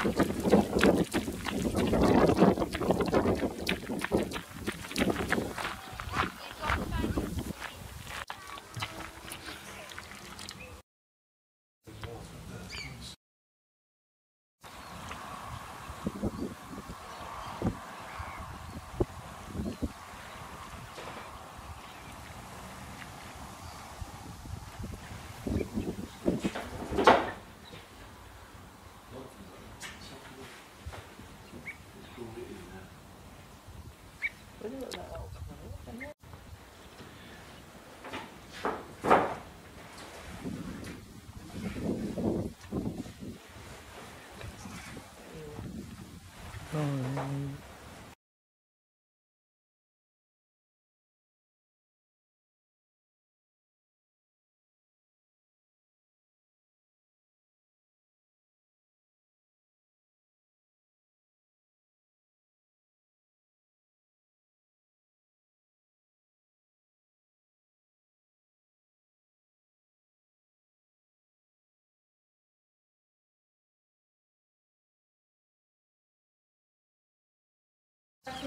Спасибо.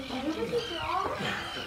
Was sitting there before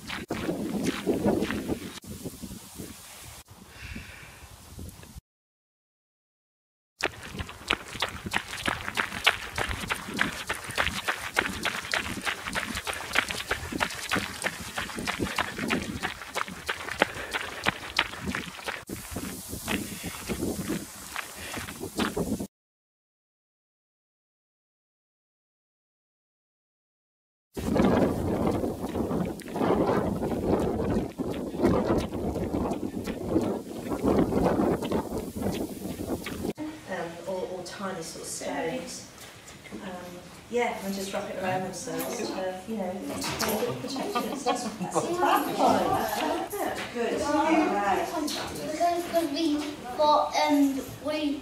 tiny sort of stones. Um, yeah, and just wrap it around themselves to, you know, for protection. That's, that's a fun one. Good. Right. Because we thought um we